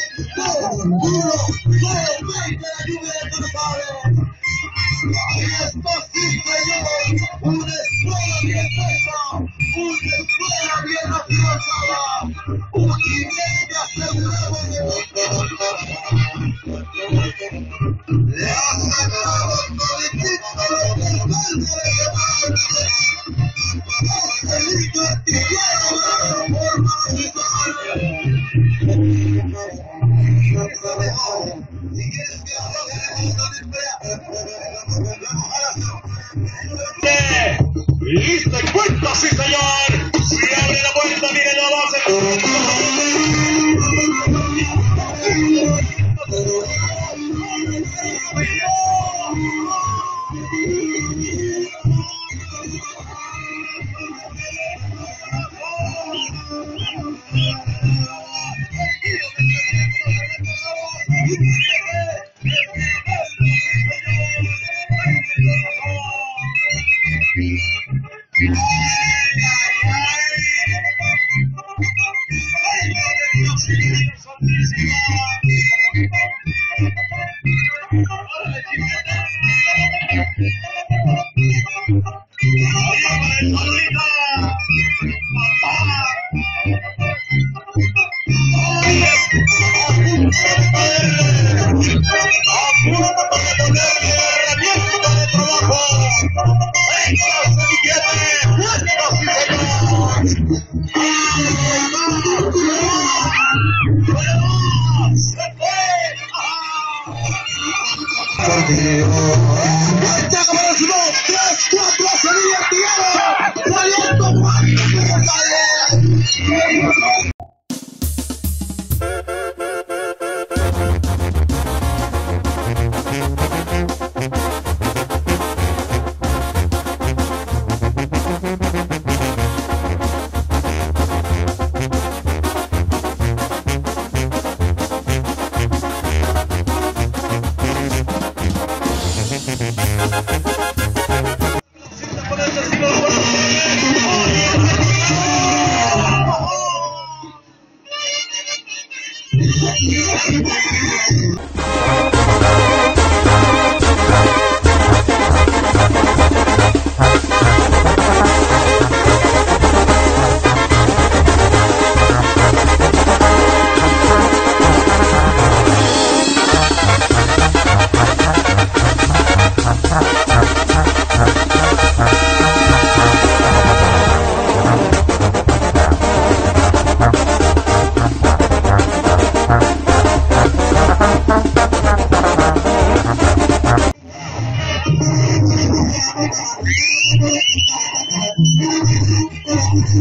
imagínate. Ahora vamos a ver, mi gatito. Es el gato moralista. Venga el aplauso, venga el aplauso. ¡Listo y cuenta, sí señor! ¡Se abre la puerta, miren la base!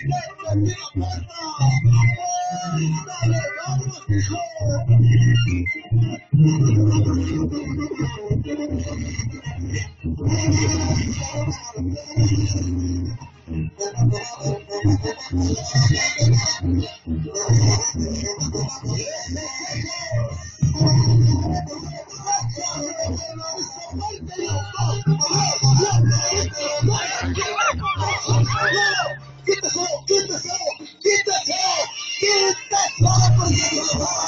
¡Quítese! ¡Quítese!